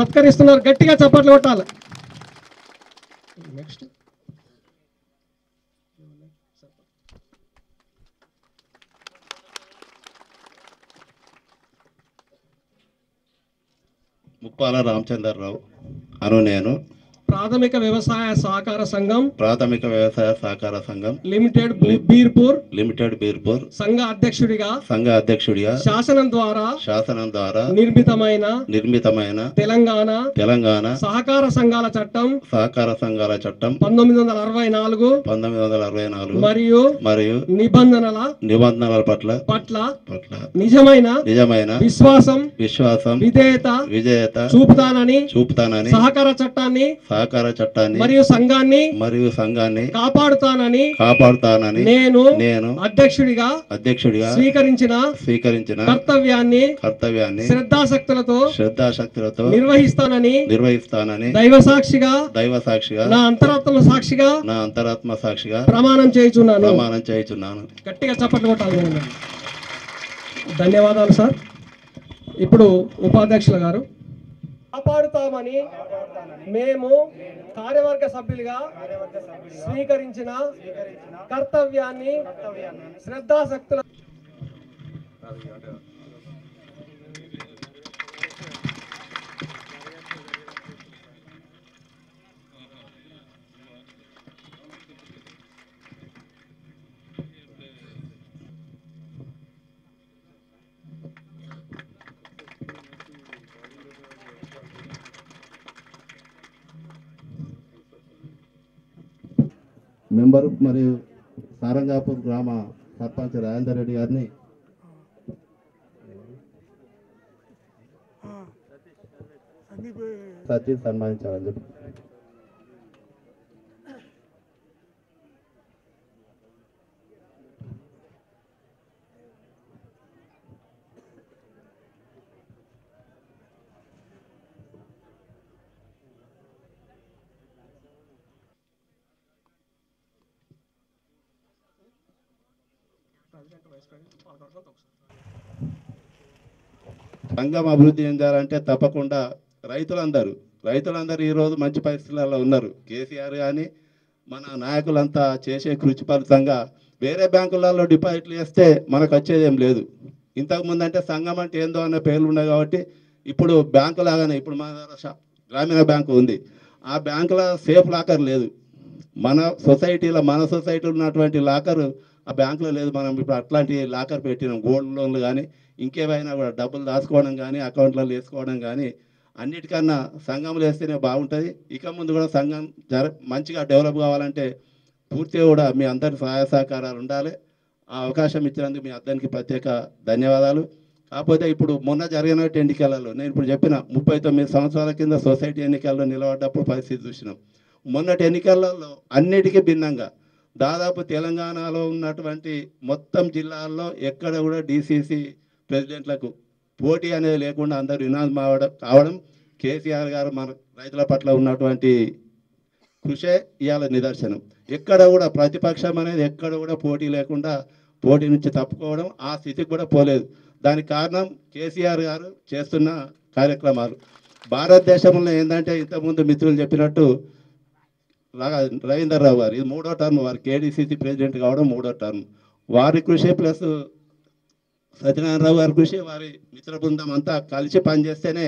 సత్కరిస్తున్నారు గట్టిగా చప్పట్లు కొట్టాలి. నెక్స్ట్ ముప్పాల రామచంద్రరావు అను నేను. ప్రాథమిక వ్యవసాయ సహకార సంఘం ప్రాథమిక వ్యవసాయ సహకార సంఘం లిమిటెడ్ బీర్పూర్ లిమిటెడ్ బీర్పూర్ సంఘ అధ్యక్షుడిగా సంఘ అధ్యక్షుడిగా శాసనం ద్వారా శాసనం ద్వారా నిర్మితమైన నిర్మితమైన తెలంగాణ తెలంగాణ సహకార సంఘాల చట్టం సహకార సంఘాల చట్టం పంతొమ్మిది వందల అరవై నాలుగు పంతొమ్మిది వందల అరవై నాలుగు మరియు మరియు నిబంధనల నిబంధనల పట్ల పట్ల పట్ల నిజమైన నిజమైన విశ్వాసం విశ్వాసం విధేయత విజేత చూపుతానని చూపుతానని సహకార చట్టాన్ని సహకార చట్టాన్ని మరియు సంఘాన్ని మరియు సంఘాన్ని కాపాడుతానని కాపాడుతానని నేను నేను అధ్యక్షుడిగా అధ్యక్షుడిగా స్వీకరించిన స్వీకరించిన కర్తవ్యాన్ని కర్తవ్యాన్ని శ్రద్ధాశక్తులతో శ్రద్ధాశక్తులతో నిర్వహిస్తానని నిర్వహిస్తానని దైవ సాక్షిగా దైవ సాక్షిగా నా అంతరాత్మ సాక్షిగా నా అంతరాత్మ సాక్షిగా ప్రమాణం చేయుచున్నాను. ప్రమాణం చేయుచున్నాను. గట్టిగా చప్పట్లు కొట్టాలి. ధన్యవాదాలు సార్. ఇప్పుడు ఉపాధ్యక్షుల గారు. కాపాడుతామని మేము కార్యవర్గ సభ్యులుగా స్వీకరించిన కర్తవ్యాన్ని శ్రద్ధాశక్తుల మెంబరు మరియు సారంగాపూర్ గ్రామ సర్పంచ్ రాజేందర్ రెడ్డి గారిని సచిన్ సన్మానించాలని చెప్పి. సంఘం అభివృద్ధి చెందాలంటే తప్పకుండా రైతులందరూ రైతులందరూ ఈరోజు మంచి పరిస్థితులలో ఉన్నారు. కేసీఆర్ కానీ మన నాయకులంతా చేసే కృషి ఫలితంగా వేరే బ్యాంకులలో డిపాజిట్లు చేస్తే మనకు వచ్చేది ఏం లేదు. ఇంతకుముందు అంటే సంఘం అంటే ఏందో అన్న పేర్లు ఉన్నాయి కాబట్టి ఇప్పుడు బ్యాంకు లాగానే ఇప్పుడు మన దగ్గర గ్రామీణ బ్యాంకు ఉంది. ఆ బ్యాంకులో సేఫ్ లాకర్ లేదు. మన సొసైటీలో మన సొసైటీలో ఉన్నటువంటి లాకర్ ఆ బ్యాంకులో లేదు మనం ఇప్పుడు అట్లాంటి లాకర్ పెట్టినాం గోల్డ్ లోన్లు కానీ ఇంకేమైనా కూడా డబ్బులు దాచుకోవడం కానీ అకౌంట్లో వేసుకోవడం కానీ అన్నిటికన్నా సంఘంలో వేస్తేనే బాగుంటుంది. ఇక ముందు కూడా సంఘం జర మంచిగా డెవలప్ కావాలంటే పూర్తిగా కూడా మీ అందరి సహాయ సహకారాలు ఉండాలి. ఆ అవకాశం ఇచ్చినందుకు మీ అందరికి ప్రత్యేక ధన్యవాదాలు. కాకపోతే ఇప్పుడు మొన్న జరిగిన ఎన్నికలలో నేను ఇప్పుడు చెప్పిన ముప్పై తొమ్మిది సంవత్సరాల కింద సొసైటీ ఎన్నికల్లో నిలబడ్డప్పుడు పరిస్థితి చూసినాం. మొన్నటి ఎన్నికలలో అన్నిటికీ భిన్నంగా దాదాపు తెలంగాణలో ఉన్నటువంటి మొత్తం జిల్లాల్లో ఎక్కడ కూడా డీసీసీ ప్రెసిడెంట్లకు పోటీ అనేది లేకుండా అందరూ వినాదం అవడం కావడం కేసీఆర్ గారు మన రైతుల పట్ల ఉన్నటువంటి కృషే ఇవాళ నిదర్శనం. ఎక్కడ కూడా ప్రతిపక్షం అనేది ఎక్కడ కూడా పోటీ లేకుండా పోటీ నుంచి తప్పుకోవడం ఆ స్థితికి కూడా పోలేదు. దానికి కారణం కేసీఆర్ గారు చేస్తున్న కార్యక్రమాలు. భారతదేశంలో ఏంటంటే ఇంతకుముందు మిత్రులు చెప్పినట్టు రవీందర్రావు రావు గారు ఇది మూడో టర్మ్. వారు కేడీసీసీ ప్రెసిడెంట్ కావడం మూడో టర్మ్. వారి కృషి ప్లస్ సత్యనారాయణరావు గారి కృషి వారి మిత్ర బృందం అంతా కలిసి పనిచేస్తేనే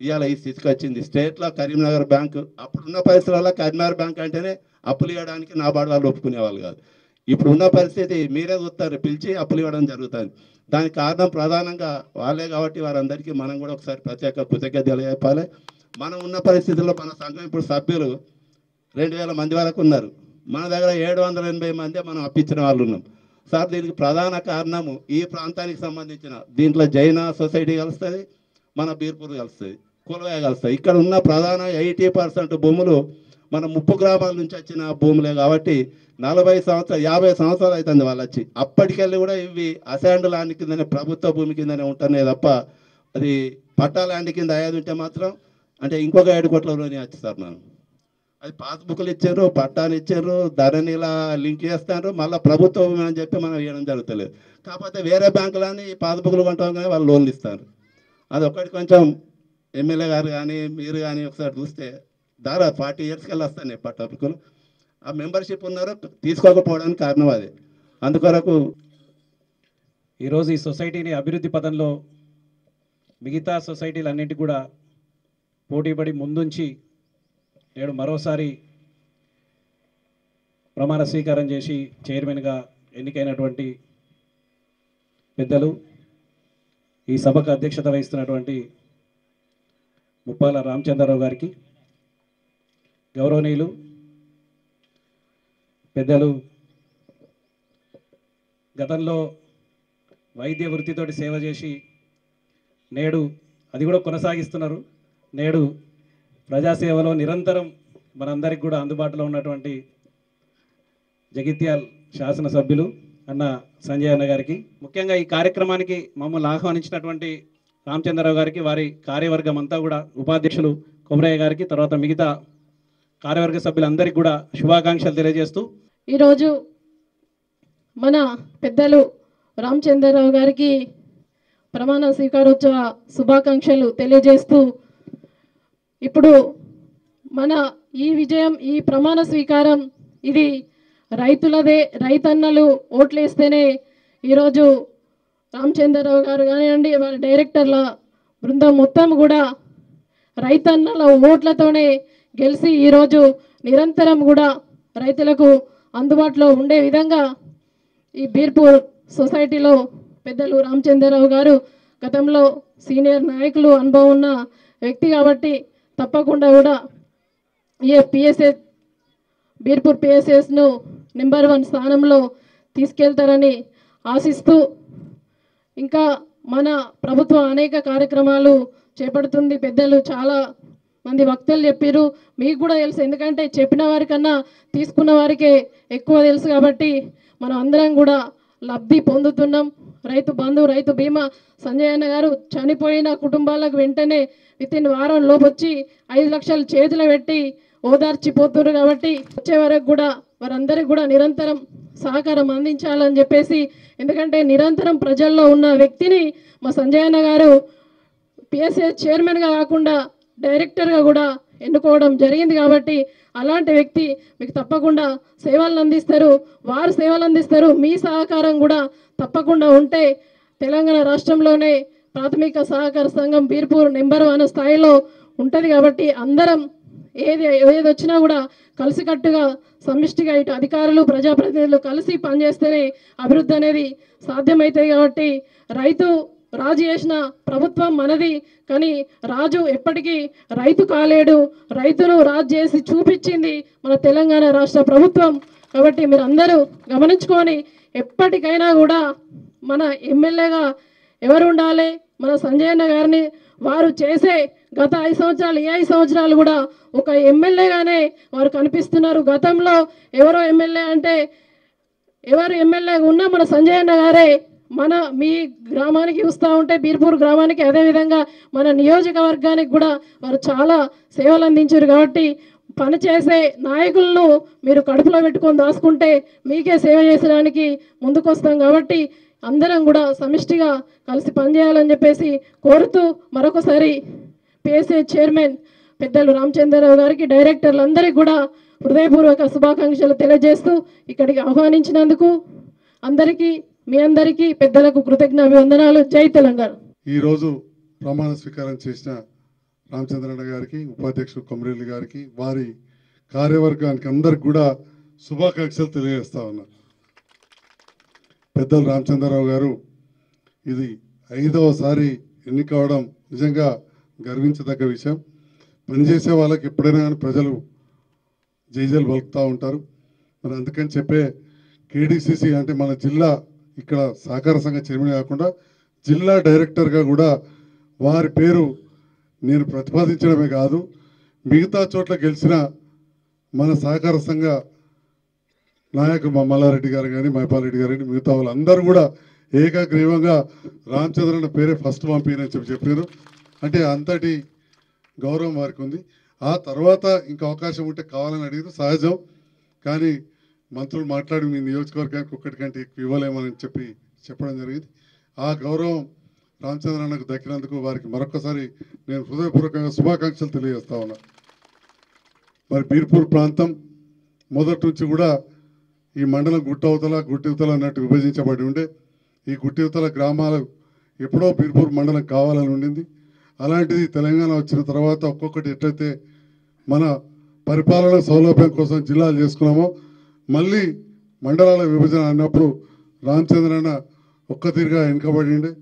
ఇవాళ ఈ స్థితికి వచ్చింది. స్టేట్లో కరీంనగర్ బ్యాంకు అప్పుడున్న పరిస్థితులలో కరీంనగర్ బ్యాంక్ అంటేనే అప్పులు ఇవ్వడానికి నాబార్డు వాళ్ళు ఒప్పుకునేవాళ్ళు కాదు. ఇప్పుడు ఉన్న పరిస్థితి మీరే చూస్తారు పిలిచి అప్పులు ఇవ్వడం జరుగుతుంది. దానికి కారణం ప్రధానంగా వాళ్ళే కాబట్టి వారందరికీ మనం కూడా ఒకసారి ప్రత్యేక కృతజ్ఞత చెప్పాలి. మనం ఉన్న పరిస్థితుల్లో మన సంఘం ఇప్పుడు సభ్యులు రెండు వేల మంది వరకు ఉన్నారు. మన దగ్గర ఏడు వందల ఎనభై మంది మనం అప్పించిన వాళ్ళు ఉన్నాం. సార్ దీనికి ప్రధాన కారణము ఈ ప్రాంతానికి సంబంధించిన దీంట్లో జైన సొసైటీ కలుస్తుంది మన బీర్పూర్ కలుస్తుంది కులవే కలుస్తుంది. ఇక్కడ ఉన్న ప్రధాన ఎయిటీ పర్సెంట్ భూములు మన ముప్పు గ్రామాల నుంచి వచ్చిన భూములే కాబట్టి నలభై సంవత్సరాలు యాభై సంవత్సరాలు అవుతుంది వాళ్ళు వచ్చి అప్పటికెళ్ళి కూడా ఇవి అసైన్డ్ ల్యాండ్ కిందనే ప్రభుత్వ భూమి కిందనే ఉంటున్నాయి తప్ప అది పట్టా ల్యాండ్ కింద అయ్యేది ఉంటే మాత్రం అంటే ఇంకొక ఏడు వచ్చి సార్ మనం. అది పాస్బుక్లు ఇచ్చారు పట్టాలు ఇచ్చారు ధరని ఇలా లింక్ చేస్తారు మళ్ళీ ప్రభుత్వం అని చెప్పి మనం ఇవ్వడం జరుగుతలేదు. కాకపోతే వేరే బ్యాంకులని పాస్బుక్లు కొంటాం కానీ వాళ్ళు లోన్లు ఇస్తారు. అది ఒకటి కొంచెం ఎమ్మెల్యే గారు కానీ మీరు కానీ ఒకసారి చూస్తే దాదాపు ఫార్టీ ఇయర్స్కి వెళ్ళి వస్తాయి పట్టపుకులు ఆ మెంబర్షిప్ ఉన్నారు తీసుకోకపోవడానికి కారణం అది. అందుకొరకు ఈరోజు ఈ సొసైటీని అభివృద్ధి పదంలో మిగతా సొసైటీలన్నింటి కూడా పోటీపడి ముందుంచి నేడు మరోసారి ప్రమాణ స్వీకారం చేసి చైర్మన్గా ఎన్నికైనటువంటి పెద్దలు ఈ సభకు అధ్యక్షత వహిస్తున్నటువంటి ముప్పాల రామచంద్రరావు గారికి గౌరవనీయులు పెద్దలు గతంలో వైద్య వృత్తితోటి సేవ చేసి నేడు అది కూడా కొనసాగిస్తున్నారు. నేడు ప్రజాసేవలో నిరంతరం మనందరికి కూడా అందుబాటులో ఉన్నటువంటి జగిత్యాల్ శాసనసభ్యులు అన్న సంజయ్ అన్న గారికి. ముఖ్యంగా ఈ కార్యక్రమానికి మమ్మల్ని ఆహ్వానించినటువంటి రామచంద్రరావు గారికి వారి కార్యవర్గం అంతా కూడా ఉపాధ్యక్షులు కొమరయ్య గారికి తర్వాత మిగతా కార్యవర్గ సభ్యులందరికీ కూడా శుభాకాంక్షలు తెలియజేస్తూ. ఈరోజు మన పెద్దలు రామచంద్రరావు గారికి ప్రమాణ స్వీకారోత్సవ శుభాకాంక్షలు తెలియజేస్తూ ఇప్పుడు మన ఈ విజయం ఈ ప్రమాణ స్వీకారం ఇది రైతులదే రైతన్నలు ఓట్లేస్తేనే ఈరోజు రామచంద్రరావు గారు కానివ్వండి వారి డైరెక్టర్ల బృందం మొత్తం కూడా రైతన్నల ఓట్లతోనే గెలిచి ఈరోజు నిరంతరం కూడా రైతులకు అందుబాటులో ఉండే విధంగా ఈ బీర్పూర్ సొసైటీలో పెద్దలు రామచంద్రరావు గారు గతంలో సీనియర్ నాయకులు అనుభవం ఉన్న వ్యక్తి కాబట్టి తప్పకుండా కూడా ఈ పిఎస్ఎస్ బీర్పూర్ పిఎస్ఎస్ను నెంబర్ వన్ స్థానంలో తీసుకెళ్తారని ఆశిస్తూ ఇంకా మన ప్రభుత్వం అనేక కార్యక్రమాలు చేపడుతుంది. పెద్దలు చాలా మంది వక్తలు చెప్పారు మీకు కూడా తెలుసు. ఎందుకంటే చెప్పిన వారికన్నా తీసుకున్న వారికే ఎక్కువ తెలుసు కాబట్టి మనం అందరం కూడా లబ్ధి పొందుతున్నాం. రైతు బంధు రైతు బీమా సంజయ్ అన్న గారు చనిపోయిన కుటుంబాలకు వెంటనే విత్ ఇన్ వారం లోపు వచ్చి ఐదు లక్షలు చేతులు పెట్టి ఓదార్చిపోతున్నారు కాబట్టి వచ్చే వరకు కూడా వారందరికి కూడా నిరంతరం సహకారం అందించాలని చెప్పేసి ఎందుకంటే నిరంతరం ప్రజల్లో ఉన్న వ్యక్తిని మా సంజయ్ అన్న గారు పిఎస్ఏ చైర్మన్గా కాకుండా డైరెక్టర్గా కూడా ఎన్నుకోవడం జరిగింది కాబట్టి అలాంటి వ్యక్తి మీకు తప్పకుండా సేవలను అందిస్తారు. వారు సేవలు అందిస్తారు. మీ సహకారం కూడా తప్పకుండా ఉంటే తెలంగాణ రాష్ట్రంలోనే ప్రాథమిక సహకార సంఘం బీర్పూర్ నెంబర్ వన్ స్థాయిలో ఉంటుంది కాబట్టి అందరం ఏది ఏది వచ్చినా కూడా కలిసికట్టుగా సమిష్టిగా ఇటు అధికారులు ప్రజాప్రతినిధులు కలిసి పనిచేస్తేనే అభివృద్ధి అనేది సాధ్యమవుతుంది కాబట్టి రైతు రాజు చేసిన ప్రభుత్వం మనది. కానీ రాజు ఎప్పటికీ రైతు కాలేడు. రైతును రాజు చేసి చూపించింది మన తెలంగాణ రాష్ట్ర ప్రభుత్వం. కాబట్టి మీరు అందరూ గమనించుకొని ఎప్పటికైనా కూడా మన ఎమ్మెల్యేగా ఎవరు ఉండాలి మన సంజయన్న గారిని వారు చేసే గత ఐదు సంవత్సరాలు ఈ ఐదు సంవత్సరాలు కూడా ఒక ఎమ్మెల్యేగానే వారు కనిపిస్తున్నారు. గతంలో ఎవరో ఎమ్మెల్యే అంటే ఎవరు ఎమ్మెల్యే ఉన్నా మన సంజయన్న గారే మన మీ గ్రామానికి చూస్తూ ఉంటే బీర్పూర్ గ్రామానికి అదేవిధంగా మన నియోజకవర్గానికి కూడా వారు చాలా సేవలు అందించారు కాబట్టి పనిచేసే నాయకులను మీరు కడుపులో పెట్టుకొని దాచుకుంటే మీకే సేవ చేసడానికి ముందుకొస్తాం కాబట్టి అందరం కూడా సమిష్టిగా కలిసి పనిచేయాలని చెప్పేసి కోరుతూ మరొకసారి పిఎస్ఏ చైర్మన్ పెద్దలు రామచంద్రరావు గారికి డైరెక్టర్లందరికీ కూడా హృదయపూర్వక శుభాకాంక్షలు తెలియజేస్తూ ఇక్కడికి ఆహ్వానించినందుకు అందరికీ మీ అందరికీ పెద్దలకు కృతజ్ఞ అభివందనాలు జై తెలంగాణ. ఈరోజు ప్రమాణ స్వీకారం చేసిన రామచంద్రన్న గారికి ఉపాధ్యక్షుడు కొమరేలి గారికి వారి కార్యవర్గానికి అందరికి కూడా శుభాకాంక్షలు తెలియజేస్తా ఉన్నారు పెద్దలు రామచంద్రరావు గారు ఇది ఐదవసారి ఎన్నికవడం నిజంగా గర్వించదగ్గ విషయం. పనిచేసే వాళ్ళకి ఎప్పుడైనా కానీ ప్రజలు జైజలు వలుకుతూ ఉంటారు. మరి అందుకని చెప్పే కేడీసీసీ అంటే మన జిల్లా ఇక్కడ సహకార సంఘ చైర్మన్ కాకుండా జిల్లా డైరెక్టర్గా కూడా వారి పేరు నేను ప్రతిపాదించడమే కాదు మిగతా చోట్ల గెలిచిన మన సహకార సంఘ నాయకు మా మల్లారెడ్డి గారు కానీ మైపాలరెడ్డి గారు కానీ మిగతా వాళ్ళందరూ కూడా ఏకగ్రీవంగా రామచంద్రన్న పేరే ఫస్ట్ పంపినని చెప్పి చెప్పారు. అంటే అంతటి గౌరవం వారికి ఉంది. ఆ తర్వాత ఇంకా అవకాశం ఉంటే కావాలని అడిగితే సహజం. కానీ మంత్రులు మాట్లాడి మీ నియోజకవర్గానికి ఒక్కటికంటే ఎక్కువ ఇవ్వలేమని చెప్పి చెప్పడం జరిగింది. ఆ గౌరవం రామచంద్రన్నకు దక్కినందుకు వారికి మరొకసారి నేను హృదయపూర్వకంగా శుభాకాంక్షలు తెలియజేస్తా ఉన్నా. మరి బీర్పూర్ ప్రాంతం మొదటి నుంచి కూడా ఈ మండలం గుట్టవతల గుట్టివతల అన్నట్టు విభజించబడి ఉండే. ఈ గుట్టివతల గ్రామాలు ఎప్పుడో బీర్పూర్ మండలం కావాలని ఉండింది. అలాంటిది తెలంగాణ వచ్చిన తర్వాత ఒక్కొక్కటి ఎట్లయితే మన పరిపాలన సౌలభ్యం కోసం జిల్లాలు చేసుకున్నామో మళ్ళీ మండలాల విభజన అన్నప్పుడు రామచంద్రన్న ఒక్క తీరుగా వెనుకబడి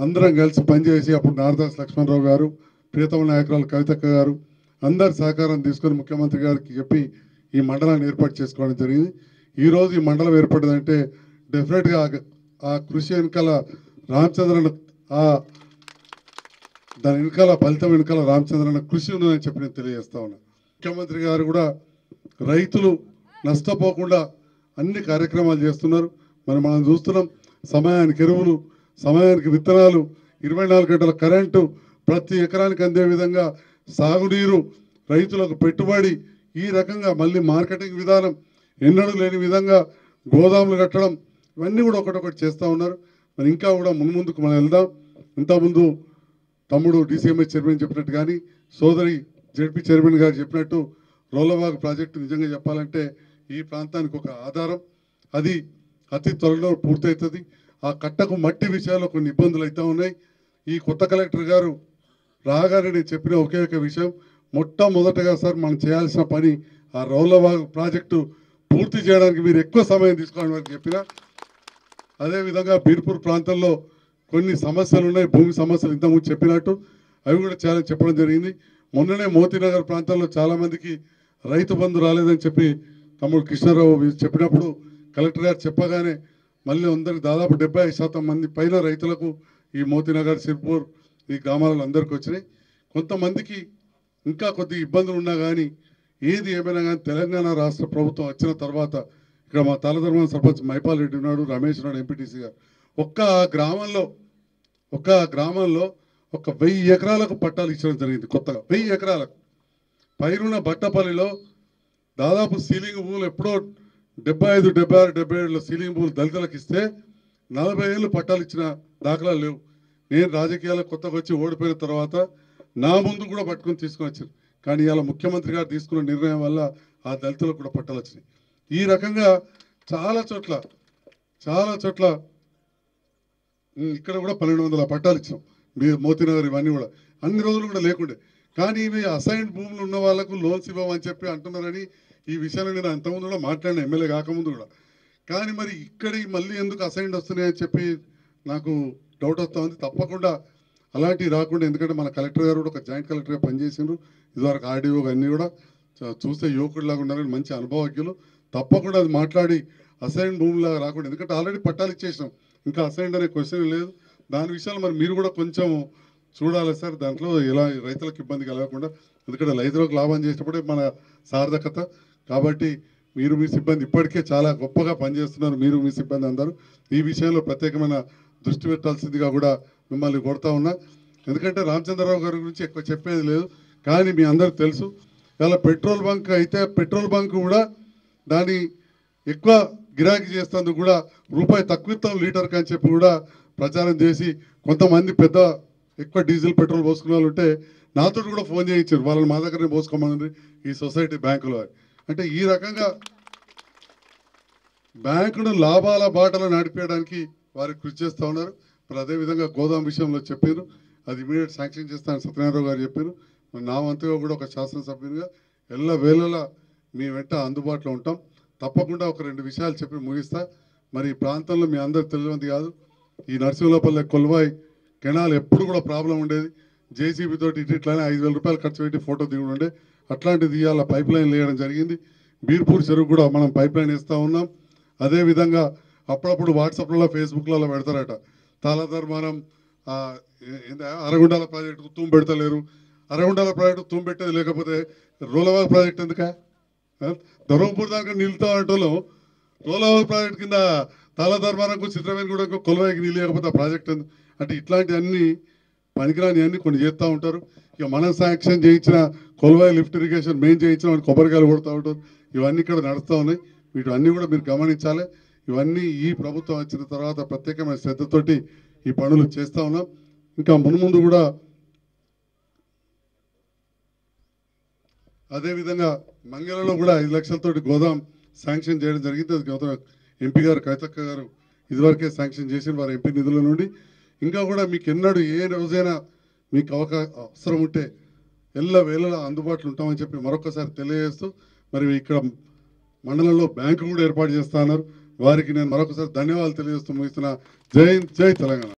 అందరం కలిసి పనిచేసి అప్పుడు నారదాస్ లక్ష్మణరావు గారు ప్రియతమ నాయకురాలు కవితక్క గారు అందరి సహకారం తీసుకొని ముఖ్యమంత్రి గారికి చెప్పి ఈ మండలాన్ని ఏర్పాటు చేసుకోవడం జరిగింది. ఈరోజు ఈ మండలం ఏర్పడిందంటే డెఫినెట్గా ఆ- ఆ కృషి వెనకాల రామచంద్రన్ ఆ దాని వెనకాల ఫలితం వెనకాల రామచంద్రన్ కృషి ఉందని చెప్పి నేను తెలియజేస్తా ఉన్నా. ముఖ్యమంత్రి గారు కూడా రైతులు నష్టపోకుండా అన్ని కార్యక్రమాలు చేస్తున్నారు. మరి మనం చూస్తున్నాం సమయానికి ఎరువులు సమయానికి విత్తనాలు ఇరవై నాలుగు గంటల కరెంటు ప్రతి ఎకరానికి అందే విధంగా సాగునీరు రైతులకు పెట్టుబడి ఈ రకంగా మళ్ళీ మార్కెటింగ్ విధానం ఎన్నడూ లేని విధంగా గోదాములు కట్టడం ఇవన్నీ కూడా ఒకటొకటి చేస్తూ ఉన్నారు. మరి ఇంకా కూడా మున్ముందుకు మనం వెళ్దాం. ఇంతకుముందు తమ్ముడు డిసిఎంఎస్ చైర్మన్ చెప్పినట్టు కానీ సోదరి జడ్పీ చైర్మన్ గారు చెప్పినట్టు రోలవాగ్ ప్రాజెక్టు నిజంగా చెప్పాలంటే ఈ ప్రాంతానికి ఒక ఆధారం. అది అతి త్వరలో పూర్తవుతుంది ఆ కట్టకు మట్టి విషయాల్లో కొన్ని ఇబ్బందులు అయితే ఉన్నాయి. ఈ కొత్త కలెక్టర్ గారు రాగానే నేను చెప్పిన ఒకే ఒక విషయం. మొట్టమొదటగా సార్ మనం చేయాల్సిన పని ఆ రౌలవాగు ప్రాజెక్టు పూర్తి చేయడానికి మీరు ఎక్కువ సమయం తీసుకోవడం అని చెప్పిన. అదేవిధంగా బీర్పూర్ ప్రాంతంలో కొన్ని సమస్యలు ఉన్నాయి. భూమి సమస్యలు ఇంతకుముందు చెప్పినట్టు అవి కూడా చాలా చెప్పడం జరిగింది. మొన్ననే మోతీనగర్ ప్రాంతంలో చాలామందికి రైతు బంధు రాలేదని చెప్పి తమ్ముడు కృష్ణారావు చెప్పినప్పుడు కలెక్టర్ గారు చెప్పగానే మళ్ళీ అందరికి దాదాపు డెబ్బై ఐదు శాతం మంది పైన రైతులకు ఈ మోతీనగర్ సిర్పూర్ ఈ గ్రామాలలో అందరికీ వచ్చినాయి. కొంతమందికి ఇంకా కొద్ది ఇబ్బందులు ఉన్నా కానీ ఏది ఏమైనా కానీ తెలంగాణ రాష్ట్ర ప్రభుత్వం వచ్చిన తర్వాత ఇక్కడ మా తలధర్మ సర్పంచ్ మైపాల్ రెడ్డి ఉన్నాడు రమేష్ ఉన్నాడు ఎంపీటీసీ గారు. ఒక్క గ్రామంలో ఒక్క గ్రామంలో ఒక వెయ్యి ఎకరాలకు పట్టాలు ఇచ్చడం జరిగింది కొత్తగా. వెయ్యి ఎకరాలకు. పైరున బట్టపల్లిలో దాదాపు సీలింగ్ భూములు ఎప్పుడో డెబ్బై ఐదు డెబ్బై ఆరు డెబ్బై ఏడులో సీలింగ్ భూములు దళితులకు ఇస్తే నలభై ఏళ్ళు పట్టాలు ఇచ్చిన దాఖలాలు లేవు. నేను రాజకీయాలకు కొత్తగా వచ్చి ఓడిపోయిన తర్వాత నా ముందు కూడా పట్టుకొని తీసుకొని వచ్చారు. కానీ ఇలా ముఖ్యమంత్రి గారు తీసుకున్న నిర్ణయం వల్ల ఆ దళితులకు కూడా పట్టాలు వచ్చినాయి. ఈ రకంగా చాలా చోట్ల చాలా చోట్ల ఇక్కడ కూడా పన్నెండు వందల పట్టాలు ఇచ్చాం. మీ మోతీనగర్ ఇవన్నీ కూడా. అన్ని రోజులు కూడా లేకుండే. కానీ ఇవి అసైన్డ్ భూములు ఉన్న వాళ్ళకు లోన్స్ ఇవ్వమని చెప్పి అంటున్నారని ఈ విషయాన్ని నేను అంతకుముందు కూడా మాట్లాడిన ఎమ్మెల్యే కాకముందు కూడా. కానీ మరి ఇక్కడ మళ్ళీ ఎందుకు అసైన్డ్ వస్తున్నాయని చెప్పి నాకు డౌట్ వస్తుంది తప్పకుండా అలాంటివి రాకుండా ఎందుకంటే మన కలెక్టర్ గారు కూడా ఒక జాయింట్ కలెక్టర్గా పనిచేసిండ్రు. ఇదివరకు ఆర్డీఓ అన్నీ కూడా చూస్తే యువకుడిలాగా ఉన్నారని మంచి అనుభవజ్ఞులు. తప్పకుండా అది మాట్లాడి అసైన్ భూమిలాగా రాకుండా ఎందుకంటే ఆల్రెడీ పట్టాలు ఇచ్చేసినాం. ఇంకా అసైన్డ్ అనే క్వశ్చన్ లేదు. దాని విషయాలు మరి మీరు కూడా కొంచెం చూడాలి సార్. దాంట్లో ఎలా రైతులకు ఇబ్బంది కలగకుండా ఎందుకంటే రైతులకు లాభం చేసినప్పుడే మన సార్థకత కాబట్టి మీరు మీ సిబ్బంది ఇప్పటికే చాలా గొప్పగా పనిచేస్తున్నారు. మీరు మీ సిబ్బంది అందరూ ఈ విషయంలో ప్రత్యేకమైన దృష్టి పెట్టాల్సిందిగా కూడా మిమ్మల్ని కొడతా ఉన్నా. ఎందుకంటే రామచంద్రరావు గారి గురించి ఎక్కువ చెప్పేది లేదు. కానీ మీ అందరికి తెలుసు. ఇలా పెట్రోల్ బంక్ అయితే పెట్రోల్ బంక్ కూడా దాని ఎక్కువ గిరాకీ చేస్తేందుకు కూడా రూపాయి తక్కువ ఇస్తాం లీటర్కి అని చెప్పి కూడా ప్రచారం చేసి కొంతమంది పెద్ద ఎక్కువ డీజిల్ పెట్రోల్ పోసుకునే వాళ్ళు ఉంటే నాతో కూడా ఫోన్ చేయించారు. వాళ్ళని మా దగ్గరనే పోసుకోమని ఈ సొసైటీ బ్యాంకులో అంటే ఈ రకంగా బ్యాంకును లాభాల బాటలో నడిపేయడానికి వారు కృషి చేస్తూ ఉన్నారు. ఇప్పుడు అదేవిధంగా గోదాం విషయంలో చెప్పారు. అది ఇమీడియట్ శాంక్షన్ చేస్తానని సత్యనారాయణరావు గారు చెప్పారు. నా వంతుగా కూడా ఒక శాసనసభ్యునిగా ఎల్ల వేళలా మీ వెంట అందుబాటులో ఉంటాం. తప్పకుండా ఒక రెండు విషయాలు చెప్పి ముగిస్తా. మరి ఈ ప్రాంతంలో మీ అందరు తెలియదు కాదు. ఈ నర్సింహులపల్లె కొల్వాయి కెనాల్ ఎప్పుడు కూడా ప్రాబ్లం ఉండేది. జేసీబీ తోటి ఇట్లానే ఐదు వేల రూపాయలు ఖర్చు పెట్టి ఫోటో దిగుడు అట్లాంటిది ఇవాళ పైప్ లైన్ వేయడం జరిగింది. బీర్పూర్ చెరువు కూడా మనం పైప్ లైన్ ఇస్తూ ఉన్నాం. అదేవిధంగా అప్పుడప్పుడు వాట్సాప్లలో ఫేస్బుక్లలో పెడతారట. తాళధర్మానం ఆ, అరగుండాల ప్రాజెక్టు తూము పెడతలేరు. అరగుండాల ప్రాజెక్టు తూము పెట్టేది లేకపోతే రోలవాగ్ ప్రాజెక్ట్ ఎందుకా? ధర్మపూర్ దాకా నిలుతా అంటున్నాం. రోలవాగ్ ప్రాజెక్ట్ కింద తాళధర్మానంకు చిత్రమైన కూడా కొలవాయికి నీళ్ళు లేకపోతే ఆ ప్రాజెక్ట్ అంటే ఇట్లాంటివన్నీ పనికిరాని అన్ని కొన్ని చేస్తూ ఉంటారు. ఇక మనం శాంక్షన్ చేయించిన కొలవాయి లిఫ్ట్ ఇరిగేషన్ మేము చేయించిన వాడిని కొబ్బరికాయలు కొడుతూ ఉంటారు. ఇవన్నీ ఇక్కడ నడుస్తూ ఉన్నాయి. వీటన్నీ కూడా మీరు గమనించాలి. ఇవన్నీ ఈ ప్రభుత్వం వచ్చిన తర్వాత ప్రత్యేకమైన శ్రద్ధతోటి ఈ పనులు చేస్తూ ఉన్నాం. ఇంకా మున్ముందు కూడా అదేవిధంగా మంగళలో కూడా ఐదు లక్షలతోటి గోదాం శాంక్షన్ చేయడం జరిగింది. అది గౌతమ ఎంపీ గారు కవితక్క గారు ఇదివరకే శాంక్షన్ చేసిన వారి ఎంపీ నిధుల నుండి. ఇంకా కూడా మీకు ఎన్నడూ ఏ రోజైనా మీకు అవకా అవసరం ఉంటే ఎల్ల వేళలా అందుబాటులో ఉంటామని చెప్పి మరొకసారి తెలియజేస్తూ మరి ఇక్కడ మండలంలో బ్యాంకు కూడా ఏర్పాటు చేస్తున్నారు వారికి నేను మరొకసారి ధన్యవాదాలు తెలియజేస్తూ ముగిస్తున్నా. జై జై తెలంగాణ.